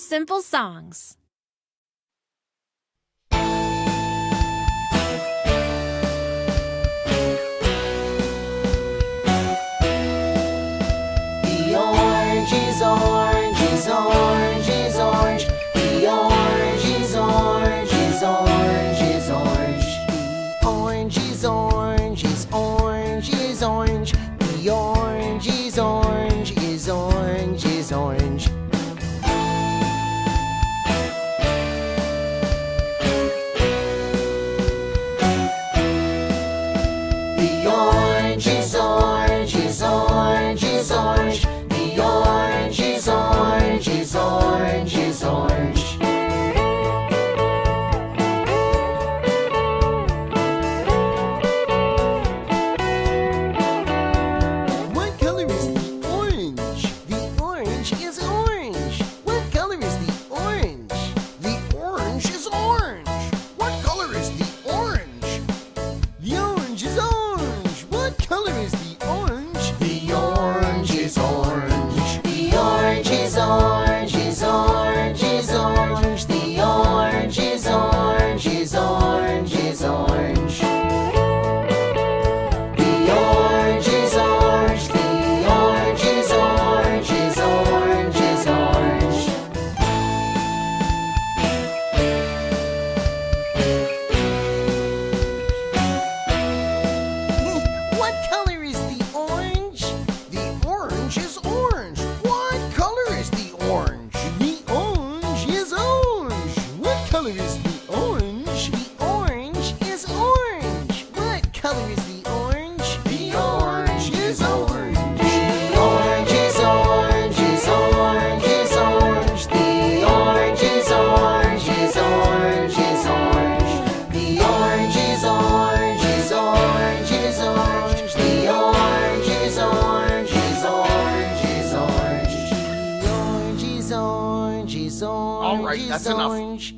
simple songs. The orange is orange is orange is orange. The orange is orange is orange is orange. The orange is orange is orange is orange. The orange right. That's enough.